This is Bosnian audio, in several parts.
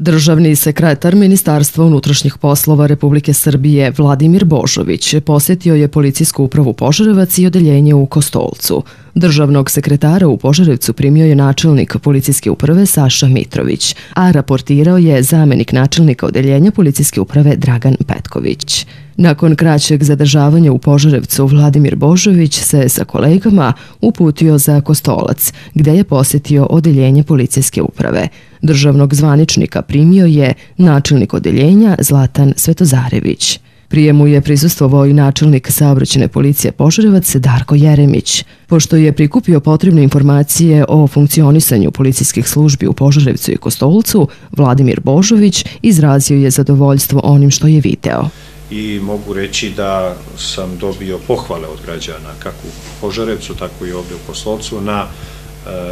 Državni sekretar Ministarstva unutrašnjih poslova Republike Srbije Vladimir Božović posjetio je policijsku upravu Požarevac i odeljenje u Kostolcu. Državnog sekretara u Požarevcu primio je načelnik policijske uprave Saša Mitrović, a raportirao je zamenik načelnika odeljenja policijske uprave Dragan Petković. Nakon kraćeg zadržavanja u Požarevcu, Vladimir Božović se sa kolegama uputio za Kostolac, gde je posjetio odeljenje policijske uprave. Državnog zvaničnika primio je načelnik odeljenja Zlatan Svetozarević. Prijemu je prisustovao i načelnik saobraćene policije Požarevac Darko Jeremić. Pošto je prikupio potrebne informacije o funkcionisanju policijskih službi u Požarevcu i Kostolcu, Vladimir Božović izrazio je zadovoljstvo onim što je video. I mogu reći da sam dobio pohvale od građana kako u Požarevcu, tako i ovdje u Kostolcu na e,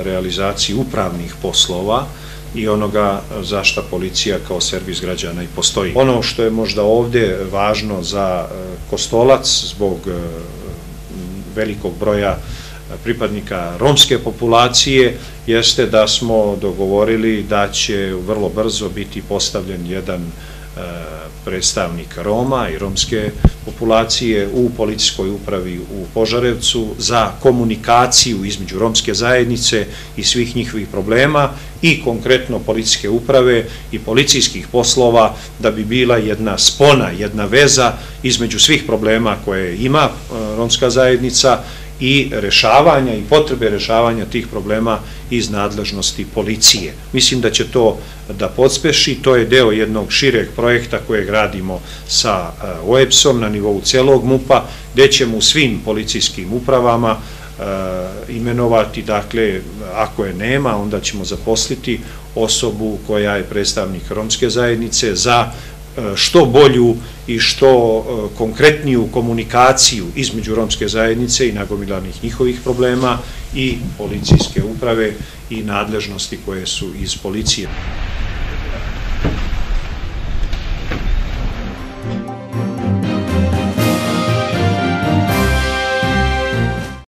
realizaciji upravnih poslova i onoga zašta policija kao servis građana i postoji. Ono što je možda ovdje važno za e, Kostolac zbog e, velikog broja e, pripadnika romske populacije jeste da smo dogovorili da će vrlo brzo biti postavljen jedan E, predstavnik Roma i romske populacije u policijskoj upravi u Požarevcu za komunikaciju između romske zajednice i svih njihovih problema i konkretno policijske uprave i policijskih poslova da bi bila jedna spona, jedna veza između svih problema koje ima e, romska zajednica i rešavanja i potrebe rešavanja tih problema iz nadležnosti policije. Mislim da će to da podspeši, to je deo jednog šireg projekta koje gradimo sa eh, OEPS-om na nivou celog MUPA, gde ćemo u svim policijskim upravama e, imenovati, dakle, ako je nema, onda ćemo zaposliti osobu koja je predstavnik romske zajednice za E, što bolju i što e, konkretniju komunikaciju između romske zajednice i nagomilanih njihovih problema i policijske uprave i nadležnosti koje su iz policije.